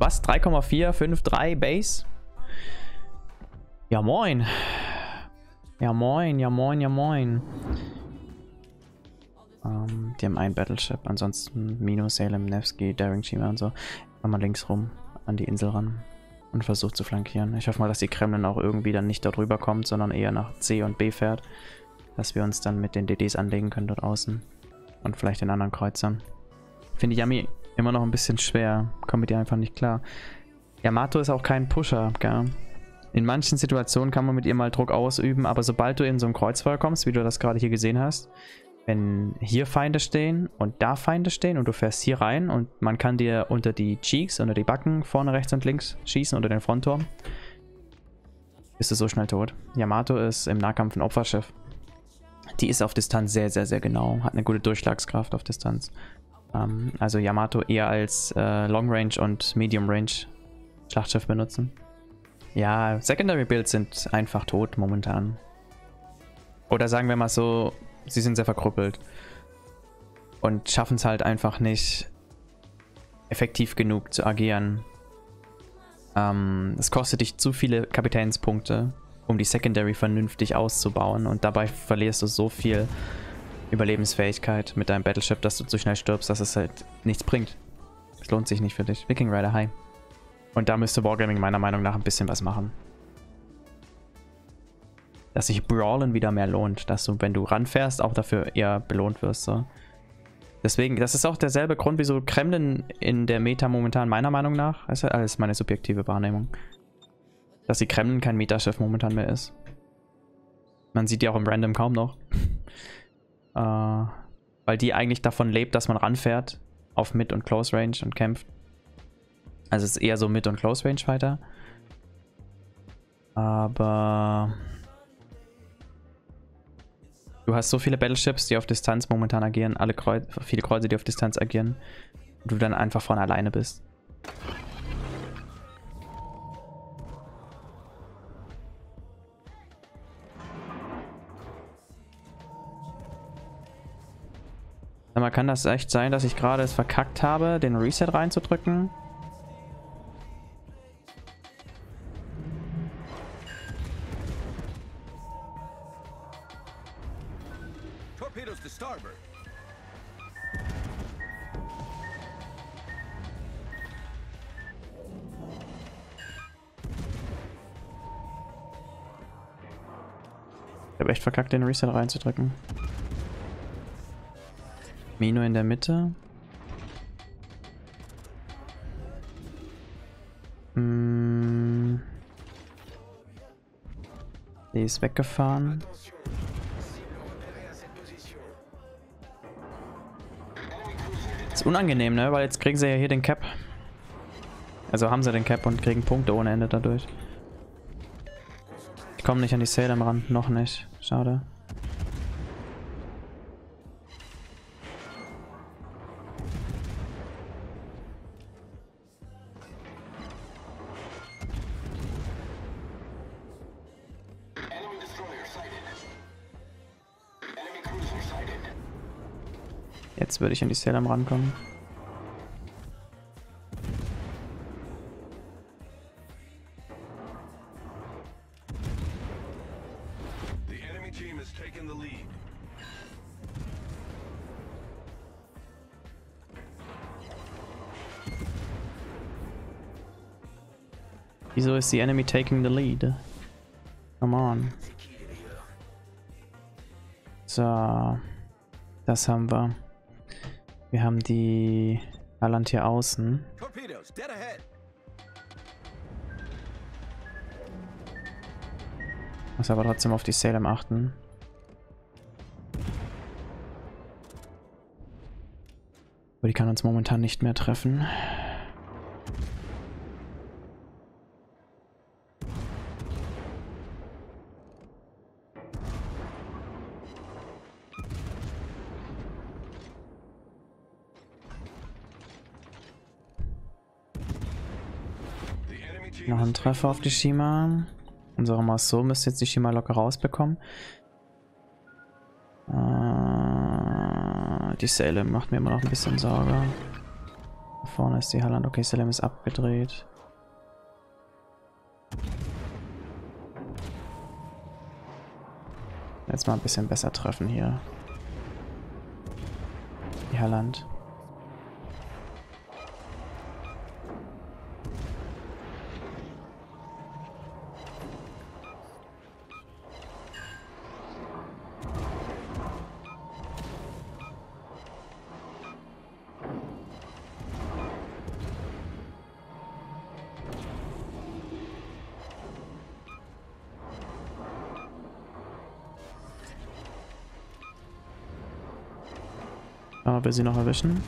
Was? 3,453 Base? Ja moin. Ja moin, ja moin, ja moin. Ähm, die haben ein Battleship, ansonsten Mino, Salem, Nevsky, Daring Chima und so. Mal links rum an die Insel ran und versucht zu flankieren. Ich hoffe mal, dass die Kremlin auch irgendwie dann nicht dort rüber kommt, sondern eher nach C und B fährt. Dass wir uns dann mit den DDs anlegen können dort außen. Und vielleicht den anderen Kreuzern. Finde Yami immer noch ein bisschen schwer. Komme mit ihr einfach nicht klar. Yamato ist auch kein Pusher, gell? In manchen Situationen kann man mit ihr mal Druck ausüben, aber sobald du in so ein Kreuzfeuer kommst, wie du das gerade hier gesehen hast, wenn hier Feinde stehen und da Feinde stehen und du fährst hier rein und man kann dir unter die Cheeks, unter die Backen, vorne rechts und links schießen, unter den Frontturm, bist du so schnell tot. Yamato ist im Nahkampf ein Opferschiff. Die ist auf Distanz sehr, sehr, sehr genau, hat eine gute Durchschlagskraft auf Distanz. Ähm, also Yamato eher als äh, Long Range und Medium Range Schlachtschiff benutzen. Ja, Secondary Builds sind einfach tot momentan. Oder sagen wir mal so, sie sind sehr verkrüppelt. Und schaffen es halt einfach nicht effektiv genug zu agieren. Ähm, es kostet dich zu viele Kapitänspunkte, um die Secondary vernünftig auszubauen. Und dabei verlierst du so viel Überlebensfähigkeit mit deinem Battleship, dass du zu schnell stirbst, dass es halt nichts bringt. Es lohnt sich nicht für dich. Viking Rider High. Und da müsste Wargaming meiner Meinung nach ein bisschen was machen dass sich Brawlen wieder mehr lohnt, dass du, wenn du ranfährst, auch dafür eher belohnt wirst. So. Deswegen, das ist auch derselbe Grund, wieso Kremlin in der Meta momentan meiner Meinung nach, ist alles meine subjektive Wahrnehmung, dass die Kremlin kein Metaschiff momentan mehr ist. Man sieht die auch im Random kaum noch. äh, weil die eigentlich davon lebt, dass man ranfährt auf Mid- und Close Range und kämpft. Also es ist eher so Mid- und Close Range Fighter. Aber Du hast so viele Battleships, die auf Distanz momentan agieren, alle Kreuz viele Kreuze, die auf Distanz agieren, und du dann einfach von alleine bist. Aber kann das echt sein, dass ich gerade es verkackt habe, den Reset reinzudrücken? habe echt verkackt, den Reset reinzudrücken. Mino in der Mitte. Hm. Die ist weggefahren. Ist unangenehm, ne? Weil jetzt kriegen sie ja hier den Cap. Also haben sie den Cap und kriegen Punkte ohne Ende dadurch. Ich komme nicht an die Sail am Rand, noch nicht. Schade. Jetzt würde ich an die Sail am Rand kommen. Wieso ist the enemy taking the lead? Come on. So. Das haben wir. Wir haben die Alant hier außen. Muss aber trotzdem auf die Salem achten. Aber die kann uns momentan nicht mehr treffen. Noch ein Treffer auf die Shima. Unsere Maso müsste jetzt die Shima locker rausbekommen. Äh, die Salem macht mir immer noch ein bisschen Sorge. Da vorne ist die Halland. Okay, Salem ist abgedreht. Jetzt mal ein bisschen besser treffen hier. Die Halland. Aber will sie noch erwischen?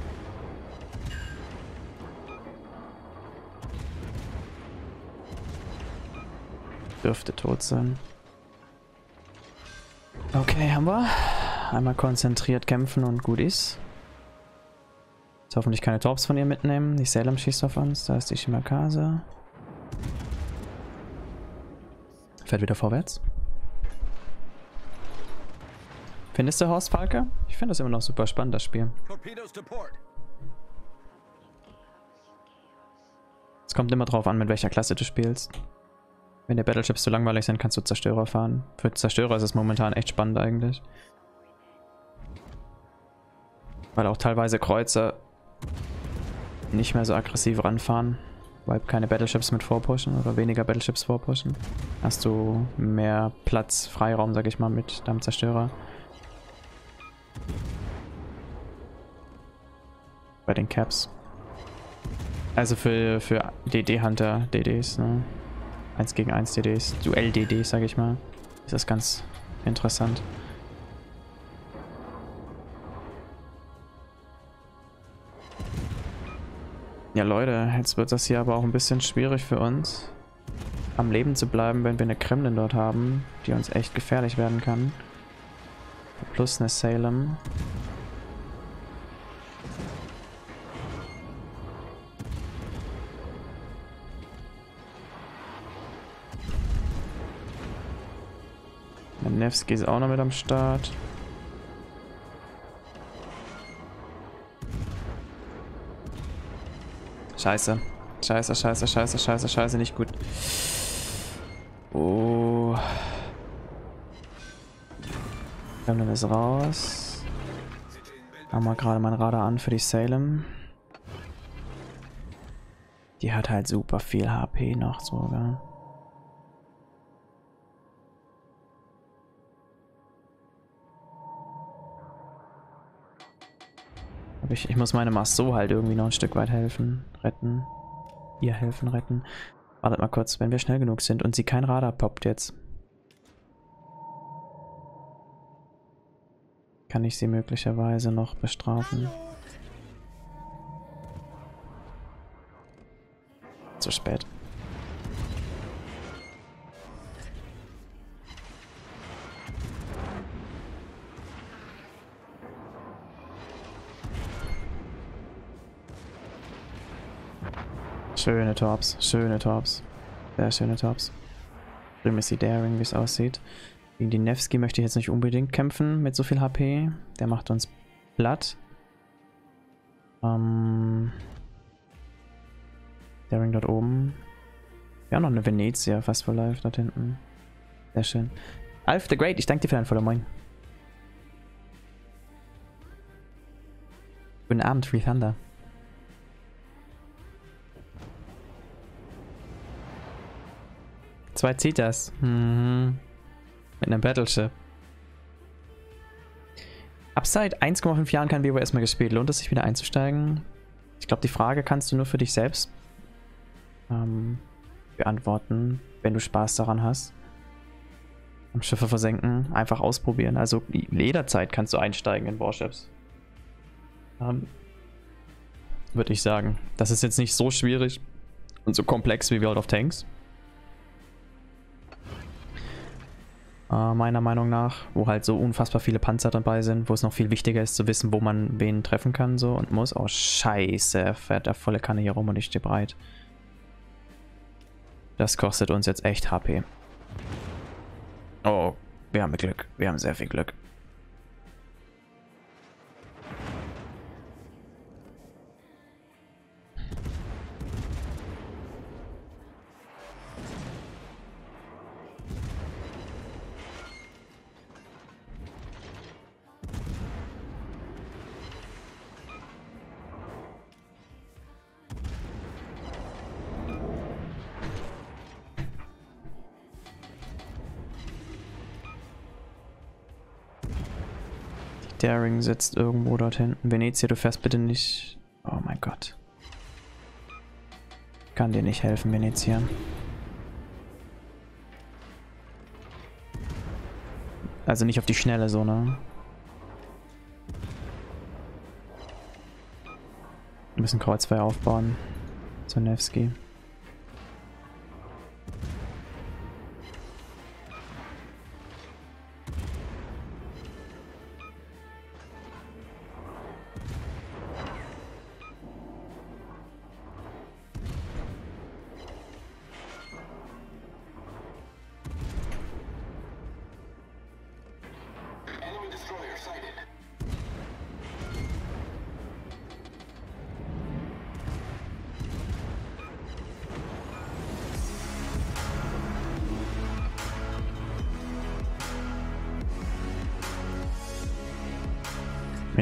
Dürfte tot sein. Okay, haben wir. Einmal konzentriert kämpfen und gut ist. Jetzt hoffentlich keine Torps von ihr mitnehmen. Die Salem schießt auf uns. Da ist die Shimakase. Fährt wieder vorwärts. Findest du Horst Falke? Ich finde das immer noch super spannend, das Spiel. Es kommt immer drauf an, mit welcher Klasse du spielst. Wenn die Battleships zu langweilig sind, kannst du Zerstörer fahren. Für Zerstörer ist es momentan echt spannend eigentlich. Weil auch teilweise Kreuzer nicht mehr so aggressiv ranfahren. Weil keine Battleships mit vorpushen oder weniger Battleships vorpushen. Hast du mehr Platz, Freiraum, sag ich mal, mit deinem Zerstörer. Bei den Caps. Also für, für DD-Hunter, DDs, ne? 1 gegen 1 DDs, Duell-DDs, sag ich mal. Ist das ganz interessant. Ja Leute, jetzt wird das hier aber auch ein bisschen schwierig für uns, am Leben zu bleiben, wenn wir eine Kremlin dort haben, die uns echt gefährlich werden kann. Plus eine Salem. Nevsky ist auch noch mit am Start. Scheiße. Scheiße, scheiße, scheiße, scheiße, scheiße, nicht gut. Oh. Dann ist raus. Haben wir gerade mein Radar an für die Salem. Die hat halt super viel HP noch sogar. Ich, ich muss meine Mast so halt irgendwie noch ein Stück weit helfen, retten. Ihr helfen, retten. Wartet mal kurz, wenn wir schnell genug sind und sie kein Radar poppt jetzt. Kann ich sie möglicherweise noch bestrafen? Zu spät. Schöne Torps, schöne Torps. Sehr schöne Torps. Drüben ist die Daring, wie es aussieht. Gegen die Nevsky möchte ich jetzt nicht unbedingt kämpfen mit so viel HP. Der macht uns platt. Ähm Daring dort oben. Ja, noch eine Venezia fast for life dort hinten. Sehr schön. Alf the Great, ich danke dir für dein voller Moin. Guten Abend, Free Thunder. Zwei Zitas. Mhm. Mit einem Battleship. Ab seit 1,5 Jahren kein WoW erstmal gespielt. Lohnt es sich wieder einzusteigen? Ich glaube, die Frage kannst du nur für dich selbst ähm, beantworten, wenn du Spaß daran hast. Am Schiffe versenken, einfach ausprobieren. Also jederzeit kannst du einsteigen in Warships. Ähm, Würde ich sagen. Das ist jetzt nicht so schwierig und so komplex wie World of Tanks. Äh, meiner Meinung nach, wo halt so unfassbar viele Panzer dabei sind, wo es noch viel wichtiger ist zu wissen, wo man wen treffen kann so und muss. Oh scheiße, fährt der volle Kanne hier rum und ich stehe breit. Das kostet uns jetzt echt HP. Oh, wir haben Glück. Wir haben sehr viel Glück. Daring sitzt irgendwo dort hinten. Venezia, du fährst bitte nicht... Oh mein Gott. Kann dir nicht helfen, Venezia. Also nicht auf die Schnelle so, ne? Wir müssen Kreuzfeuer aufbauen. Zonewski.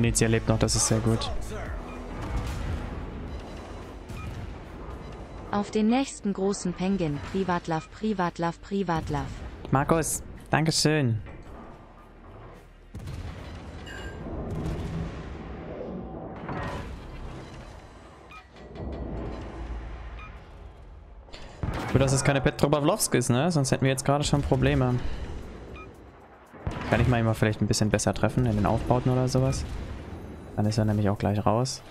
Venezia lebt noch, das ist sehr gut. Auf den nächsten großen Penguin. Privatlav, Privatlav, Privatlav. Markus, Dankeschön. Gut, dass es keine Petropavlovsk ist, ne? Sonst hätten wir jetzt gerade schon Probleme. Kann ich mal immer vielleicht ein bisschen besser treffen in den Aufbauten oder sowas? Dann ist er nämlich auch gleich raus.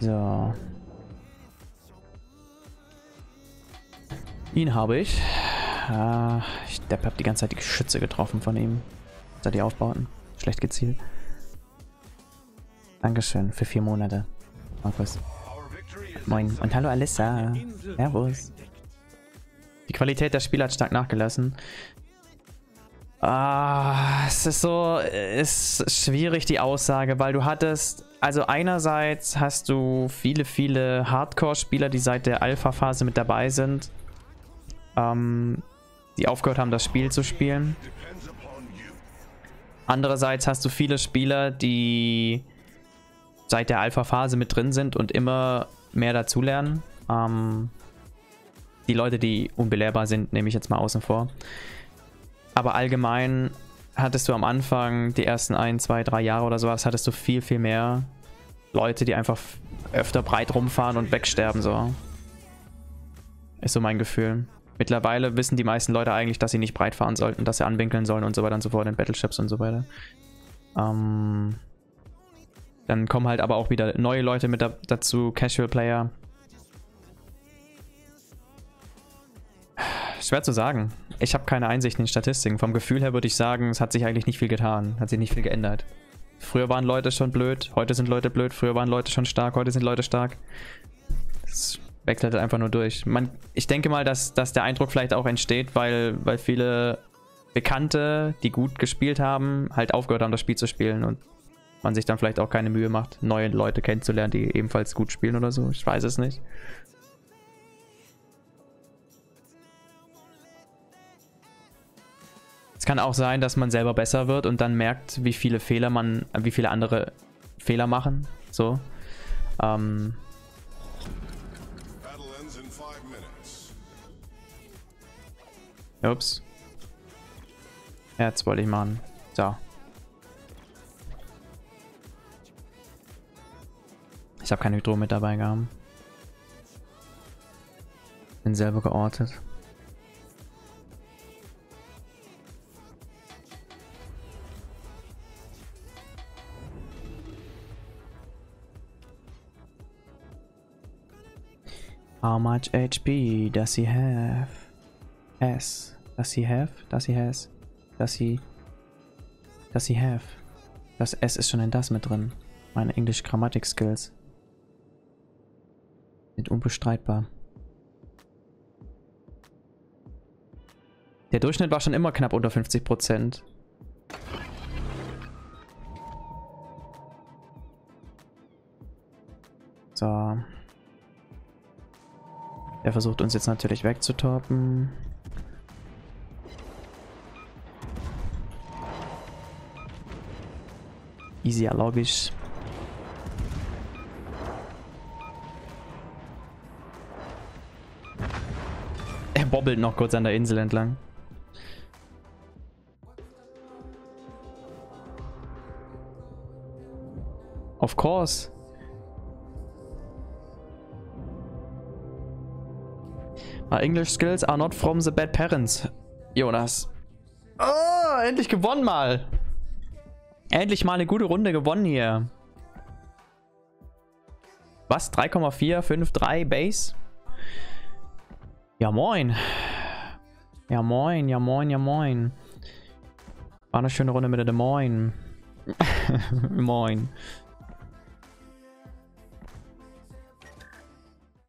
So. Ihn habe ich. Ah, ich Depp hab die ganze Zeit die Geschütze getroffen von ihm. Da die Aufbauten. Schlecht gezielt. Dankeschön für vier Monate. Markus. Moin. Und hallo Alissa. Servus. Die Qualität der Spiele hat stark nachgelassen. Ah, es ist so, es ist schwierig die Aussage, weil du hattest, also einerseits hast du viele, viele Hardcore-Spieler, die seit der Alpha-Phase mit dabei sind, ähm, die aufgehört haben, das Spiel zu spielen. Andererseits hast du viele Spieler, die seit der Alpha-Phase mit drin sind und immer mehr dazulernen. Ähm, die Leute, die unbelehrbar sind, nehme ich jetzt mal außen vor. Aber allgemein hattest du am Anfang, die ersten ein, zwei, drei Jahre oder sowas, hattest du viel, viel mehr Leute, die einfach öfter breit rumfahren und wegsterben, so. Ist so mein Gefühl. Mittlerweile wissen die meisten Leute eigentlich, dass sie nicht breit fahren sollten, dass sie anwinkeln sollen und so weiter und so fort in Battleships und so weiter. Ähm, dann kommen halt aber auch wieder neue Leute mit da dazu, Casual Player, Schwer zu sagen. Ich habe keine Einsicht in den Statistiken. Vom Gefühl her würde ich sagen, es hat sich eigentlich nicht viel getan. Hat sich nicht viel geändert. Früher waren Leute schon blöd, heute sind Leute blöd. Früher waren Leute schon stark, heute sind Leute stark. Es wechselt halt einfach nur durch. Man, ich denke mal, dass, dass der Eindruck vielleicht auch entsteht, weil, weil viele Bekannte, die gut gespielt haben, halt aufgehört haben, das Spiel zu spielen und man sich dann vielleicht auch keine Mühe macht, neue Leute kennenzulernen, die ebenfalls gut spielen oder so. Ich weiß es nicht. Kann auch sein, dass man selber besser wird und dann merkt, wie viele Fehler man, wie viele andere Fehler machen. So. Ähm. Ups. Jetzt wollte ich machen. So. Ich habe kein Hydro mit dabei gehabt. Bin selber geortet. How much HP does he have? S. Does he have? Does he has? Does he? Does he have? Das S ist schon in das mit drin. Meine English Grammatik Skills. Sind unbestreitbar. Der Durchschnitt war schon immer knapp unter 50%. So. Der versucht uns jetzt natürlich wegzutorpen. Easy, ja logisch. Er bobbelt noch kurz an der Insel entlang. Of course. My English skills are not from the bad parents. Jonas. Oh, endlich gewonnen mal. Endlich mal eine gute Runde gewonnen hier. Was? 3,453 Base? Ja moin. Ja moin, ja moin, ja moin. War eine schöne Runde mit der Moines. moin.